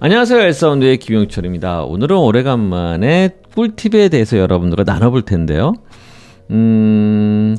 안녕하세요 엘사운드의 김용철입니다. 오늘은 오래간만에 꿀팁에 대해서 여러분들과 나눠볼 텐데요. 음,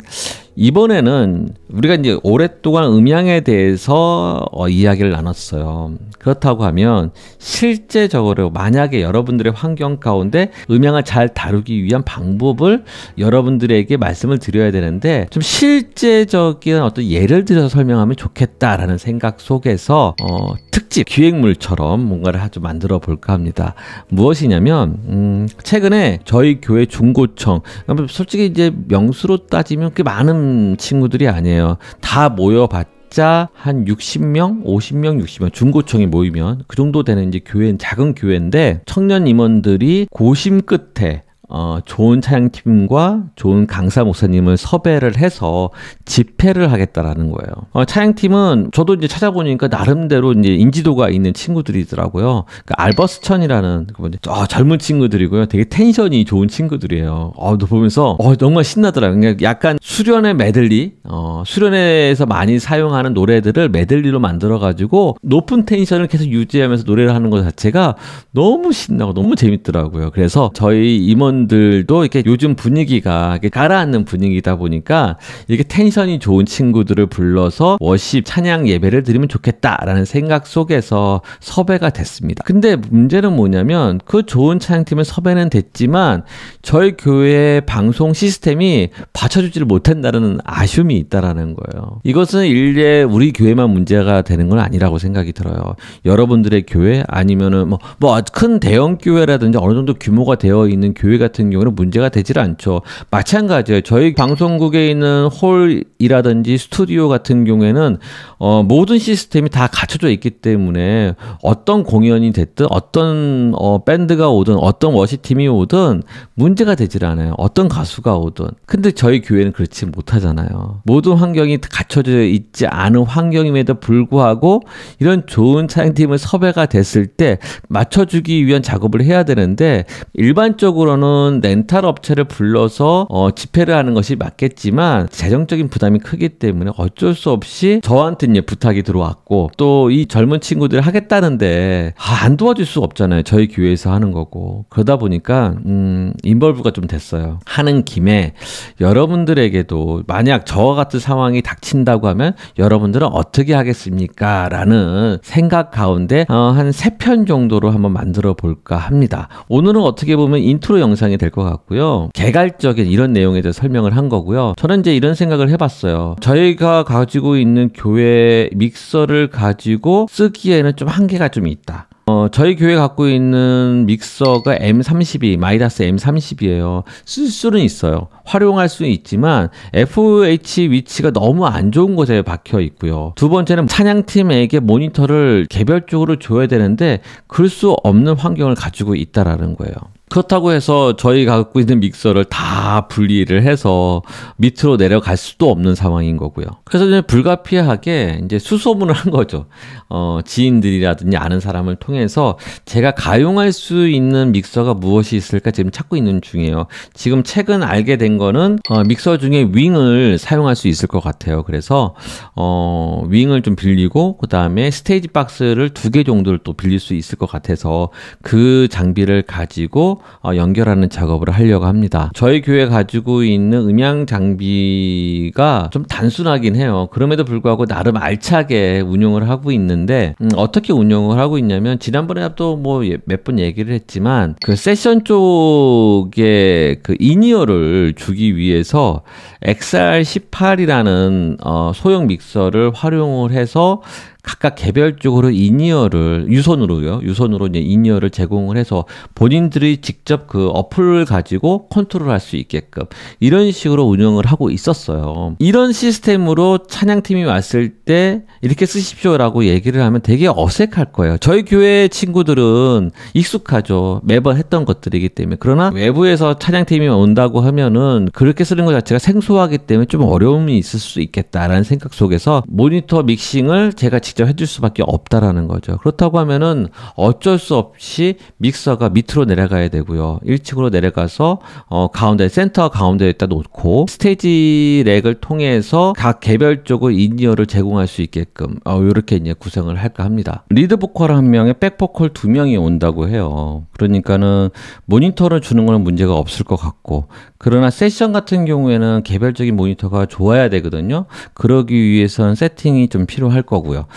이번에는 우리가 이제 오랫동안 음향에 대해서 어, 이야기를 나눴어요. 그렇다고 하면 실제적으로 만약에 여러분들의 환경 가운데 음향을 잘 다루기 위한 방법을 여러분들에게 말씀을 드려야 되는데 좀 실제적인 어떤 예를 들어서 설명하면 좋겠다라는 생각 속에서 어, 특집 기획물처럼 뭔가를 좀 만들어 볼까 합니다. 무엇이냐면 음, 최근에 저희 교회 중고청 솔직히 이제 명수로 따지면 꽤 많은 친구들이 아니에요. 다 모여봤자 한 60명, 50명, 60명 중고청이 모이면 그 정도 되는 이제 교회 작은 교회인데 청년 임원들이 고심 끝에 어, 좋은 차양팀과 좋은 강사 목사님을 섭외를 해서 집회를 하겠다라는 거예요. 어, 차양팀은 저도 이제 찾아보니까 나름대로 이제 인지도가 있는 친구들이더라고요. 그 알버스천이라는 그 어, 젊은 친구들이고요. 되게 텐션이 좋은 친구들이에요. 어, 너 보면서 어, 정말 신나더라고요. 그러니까 약간 수련의 메들리, 어, 수련회에서 많이 사용하는 노래들을 메들리로 만들어가지고 높은 텐션을 계속 유지하면서 노래를 하는 것 자체가 너무 신나고 너무 재밌더라고요. 그래서 저희 임원 분들도 이렇게 요즘 분위기가 가라앉는 분위기다 보니까 이렇게 텐션이 좋은 친구들을 불러서 워십 찬양 예배를 드리면 좋겠다라는 생각 속에서 섭외가 됐습니다. 근데 문제는 뭐냐면 그 좋은 찬양팀을 섭외는 됐지만 저희 교회 방송 시스템이 받쳐주지를 못한다는 아쉬움이 있다라는 거예요. 이것은 일례 우리 교회만 문제가 되는 건 아니라고 생각이 들어요. 여러분들의 교회 아니면은 뭐뭐큰 대형 교회라든지 어느 정도 규모가 되어 있는 교회가 같은 경우는 문제가 되질 않죠. 마찬가지예요. 저희 방송국에 있는 홀이라든지 스튜디오 같은 경우에는 어, 모든 시스템이 다 갖춰져 있기 때문에 어떤 공연이 됐든 어떤 어, 밴드가 오든 어떤 워시팀이 오든 문제가 되질 않아요. 어떤 가수가 오든. 근데 저희 교회는 그렇지 못하잖아요. 모든 환경이 갖춰져 있지 않은 환경임에도 불구하고 이런 좋은 찬양팀을 섭외가 됐을 때 맞춰주기 위한 작업을 해야 되는데 일반적으로는 물론 렌탈 업체를 불러서 어, 집회를 하는 것이 맞겠지만 재정적인 부담이 크기 때문에 어쩔 수 없이 저한테 이제 부탁이 들어왔고 또 이 젊은 친구들 하겠다는데 아, 안 도와줄 수 없잖아요. 저희 교회에서 하는 거고 그러다 보니까 음, involve가 좀 됐어요. 하는 김에 여러분들에게도 만약 저와 같은 상황이 닥친다고 하면 여러분들은 어떻게 하겠습니까? 라는 생각 가운데 어, 한 세 편 정도로 한번 만들어 볼까 합니다. 오늘은 어떻게 보면 인트로 영상 영상이 될 것 같고요. 개괄적인 이런 내용에 대해서 설명을 한 거고요. 저는 이제 이런 생각을 해봤어요. 저희가 가지고 있는 교회 믹서를 가지고 쓰기에는 좀 한계가 좀 있다. 어, 저희 교회 갖고 있는 믹서가 M32, 마이다스 M30이에요. 쓸 수는 있어요. 활용할 수는 있지만 FOH 위치가 너무 안 좋은 곳에 박혀 있고요. 두 번째는 찬양팀에게 모니터를 개별적으로 줘야 되는데 그럴 수 없는 환경을 가지고 있다라는 거예요. 그렇다고 해서 저희가 갖고 있는 믹서를 다 분리를 해서 밑으로 내려갈 수도 없는 상황인 거고요. 그래서 이제 불가피하게 이제 수소문을 한 거죠. 어, 지인들이라든지 아는 사람을 통해서 제가 가용할 수 있는 믹서가 무엇이 있을까 지금 찾고 있는 중이에요. 지금 최근 알게 된 거는 어, 믹서 중에 윙을 사용할 수 있을 것 같아요. 그래서 어, 윙을 좀 빌리고 그 다음에 스테이지 박스를 두 개 정도를 또 빌릴 수 있을 것 같아서 그 장비를 가지고 어, 연결하는 작업을 하려고 합니다. 저희 교회 가지고 있는 음향 장비가 좀 단순하긴 해요. 그럼에도 불구하고 나름 알차게 운용을 하고 있는데 음, 어떻게 운영을 하고 있냐면 지난번에 또 뭐 몇번 예, 얘기를 했지만 그 세션 쪽에 그 in-ear를 주기 위해서 XR18이라는 어, 소형 믹서를 활용을 해서 각각 개별적으로 in-ear를 유선으로요. 유선으로 이제 in-ear를 제공을 해서 본인들이 직접 그 어플을 가지고 컨트롤할 수 있게끔 이런 식으로 운영을 하고 있었어요. 이런 시스템으로 찬양팀이 왔을 때 이렇게 쓰십시오라고 얘기를 하면 되게 어색할 거예요. 저희 교회 친구들은 익숙하죠. 매번 했던 것들이기 때문에. 그러나 외부에서 찬양팀이 온다고 하면은 그렇게 쓰는 것 자체가 생소하기 때문에 좀 어려움이 있을 수 있겠다라는 생각 속에서 모니터 믹싱을 제가 직접 직접 해줄 수밖에 없다라는 거죠. 그렇다고 하면은 어쩔 수 없이 믹서가 밑으로 내려가야 되고요. 1층으로 내려가서 어, 가운데 센터 가운데에다 놓고 stage rack을 통해서 각 개별적으로 in-ear를 제공할 수 있게끔 어, 이렇게 이제 구성을 할까 합니다. 리드 보컬 한 명에 백 보컬 두 명이 온다고 해요. 그러니까는 모니터를 주는 거는 문제가 없을 것 같고 그러나 세션 같은 경우에는 개별적인 모니터가 줘야 되거든요. 그러기 위해서는 세팅이 좀 필요할 거고요.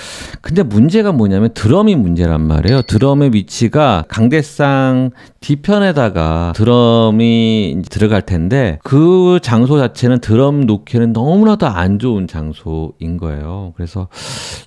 근데 문제가 뭐냐면 드럼이 문제란 말이에요. 드럼의 위치가 강대상 뒤편에다가 드럼이 들어갈 텐데 그 장소 자체는 드럼 놓기에는 너무나도 안 좋은 장소인 거예요. 그래서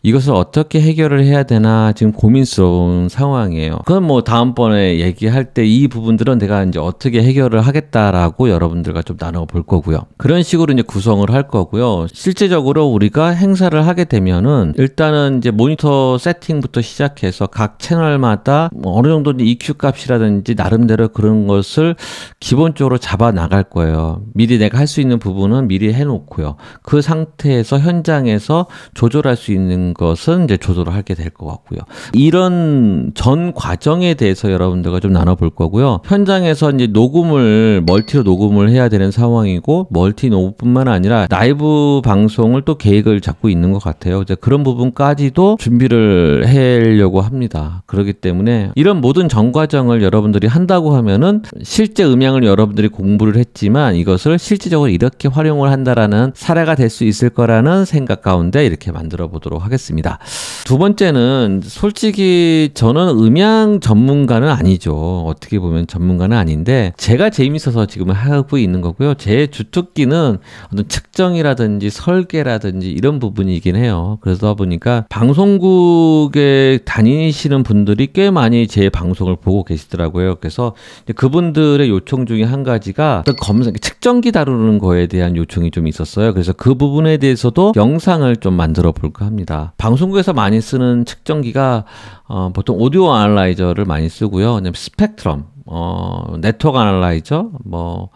이것을 어떻게 해결을 해야 되나 지금 고민스러운 상황이에요. 그건 뭐 다음번에 얘기할 때 이 부분들은 내가 이제 어떻게 해결을 하겠다라고 여러분들과 좀 나눠 볼 거고요. 그런 식으로 이제 구성을 할 거고요. 실제적으로 우리가 행사를 하게 되면은 일단은 이제 모니터 세팅부터 시작해서 각 채널마다 뭐 어느 정도 EQ 값이라든지 나름대로 그런 것을 기본적으로 잡아 나갈 거예요. 미리 내가 할 수 있는 부분은 미리 해놓고요. 그 상태에서 현장에서 조절할 수 있는 것은 이제 조절을 하게 될 것 같고요. 이런 전 과정에 대해서 여러분들과 좀 나눠볼 거고요. 현장에서 이제 녹음을 멀티로 녹음을 해야 되는 상황이고 멀티 녹음뿐만 아니라 라이브 방송을 또 계획을 잡고 있는 것 같아요. 이제 그런 부분까지 도 준비를 하려고 합니다. 그렇기 때문에 이런 모든 전 과정을 여러분들이 한다고 하면은 실제 음향을 여러분들이 공부를 했지만 이것을 실질적으로 이렇게 활용을 한다라는 사례가 될 수 있을 거라는 생각 가운데 이렇게 만들어 보도록 하겠습니다. 두 번째는 솔직히 저는 음향 전문가는 아니죠. 어떻게 보면 전문가는 아닌데 제가 재밌어서 지금 하고 있는 거고요. 제 주특기는 어떤 측정이라든지 설계라든지 이런 부분이긴 해요. 그러다 보니까 방송국에 다니시는 분들이 꽤 많이 제 방송을 보고 계시더라고요. 그래서 그분들의 요청 중에 한 가지가 검색 측정기 다루는 거에 대한 요청이 좀 있었어요. 그래서 그 부분에 대해서도 영상을 좀 만들어 볼까 합니다. 방송국에서 많이 쓰는 측정기가 어, 보통 오디오 아날라이저를 많이 쓰고요. 스펙트럼, 어, 네트워크 아날라이저, 뭐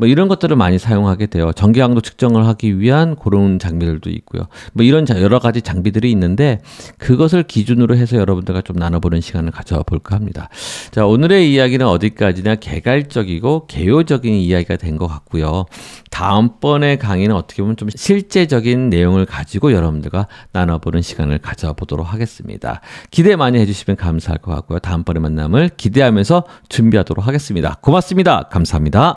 뭐 이런 것들을 많이 사용하게 돼요. 전기강도 측정을 하기 위한 그런 장비들도 있고요. 뭐 이런 여러 가지 장비들이 있는데 그것을 기준으로 해서 여러분들과 좀 나눠보는 시간을 가져볼까 합니다. 자, 오늘의 이야기는 어디까지나 개괄적이고 개요적인 이야기가 된 것 같고요. 다음번에 강의는 어떻게 보면 좀 실제적인 내용을 가지고 여러분들과 나눠보는 시간을 가져보도록 하겠습니다. 기대 많이 해주시면 감사할 것 같고요. 다음번에 만남을 기대하면서 준비하도록 하겠습니다. 고맙습니다. 감사합니다.